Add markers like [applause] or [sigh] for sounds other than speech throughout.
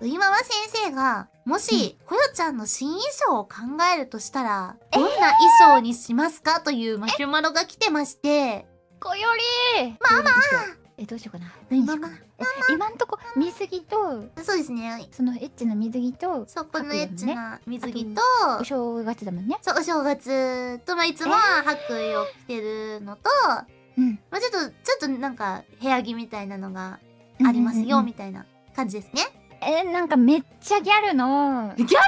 ういまま先生が、もし、こよちゃんの新衣装を考えるとしたら、どんな衣装にしますかというマシュマロが来てまして、こより。ママえどうしようかな。マ何かな。え今んとこ水着とそうですね。そのエッチな水着とそう、このエッチな水着と、お正月だもんね。そう、お正月と、まあ、いつもは白衣を着てるのと、うん。まあ、ちょっと、ちょっとなんか、部屋着みたいなのがありますよ、みたいな感じですね。えなんかめっちゃギャルの。ギャル？[laughs]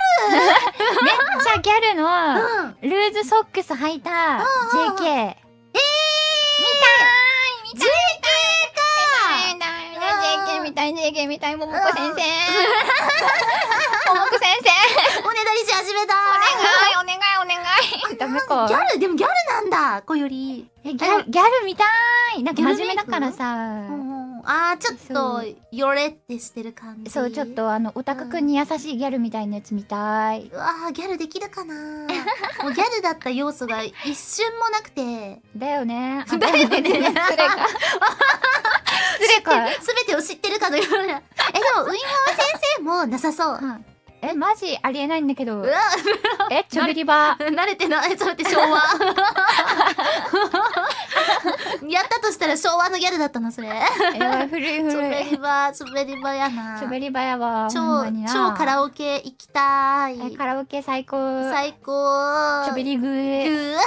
めっちゃギャルの。うん。ルーズソックス履いた。JK え見たい。見たい。見たい。見たい見たい JK みたい。ももこ先生。ももこ先生。おねだりし始めた。お願いお願いお願い。ダメか。ギャルでもギャルなんだこより。えギャルギャルみたい。なんか真面目だからうさんあー、ちょっそと、よれってしてる感じ。そうちょっ。とあのオタクくんに優しいギャルみたいなやつ見たいうわー、ギャルできるかな [laughs] もうギャルだった要素が一瞬もなくて。だよねあだよね失礼か失礼か [laughs] すべてを知ってるかのような。え、でも、ウイママ先生もなさそう。はいえマジありえないんだけどえちょびりば [laughs] 慣れてない。ちょっと待って、昭和。やったとしたら昭和のギャルだったの、それ。えやばい古い古いべりば、ちょべりばやな。ちょべりばやわ超超カラオケ行きたい。えカラオケ最高最高。ちょべりぐうーー。やば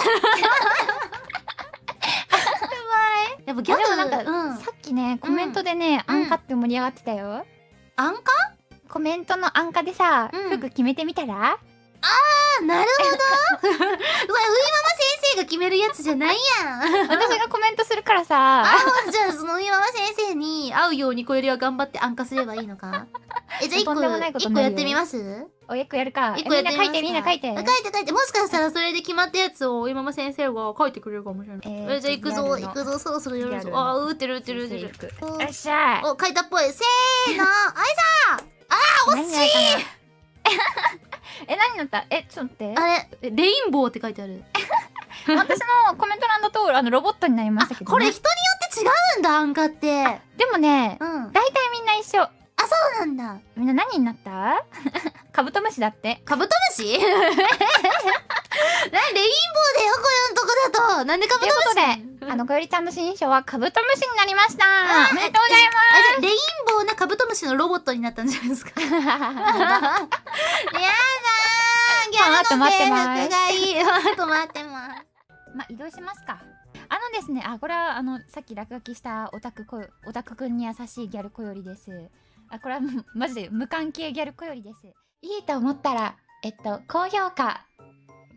い。やっぱギャルなんか、うん。さっきねコメントでね、うんアンカって盛り上がってたよアンカコメントのアンカでさ、うん服決めてみたらーなるほど。うわ、ウイママ先生が決めるやつじゃないやん。私がコメントするからさ。あじゃあそのウイママ先生に会うように小よりは頑張って暗化すればいいのか？え、じゃあ一個、一個やってみます？おやっこやるか。一個やってみますか？えみんな書いてみんな書いて。あ書いて書いて。もしかしたらそれで決まったやつをウイママ先生が書いてくれるかもしれない。えーえじゃあ行くぞ、行くぞ、そろそろやるぞ。あー、打ってる打ってる打ってる。よっしゃいお、書いたっぽい。せーの、あい。惜しい。[laughs] え何だった？えちょっと待って。あれ、レインボーって書いてある。[laughs] 私のコメント欄だとあのロボットになりましたけど、ね、これ人によって違うんだ、アンカって。でもねうん。大体みんな一緒あ、そうなんだ。みんな何になった？[laughs] カブトムシだってカブトムシ？な [laughs] レインボーだよ、このとこだと。なんでカブということトムシであのかよりちゃんの新衣装はカブトムシになりましたあおめでとうございあ、じゃあレインボーなカブトムシのロボットになったんじゃないですか？やだーギャルの制服がいい。止まってま。あ移動しますか。あのですねあこれはあのさっき落書きしたオタクこオタクくんに優しいギャルこよりです。あこれはマジで無関係ギャルこよりです。いいと思ったらえっと高評価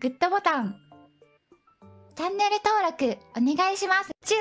グッドボタンチャンネル登録お願いします。チュッ